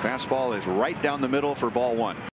Fastball is right down the middle for ball one.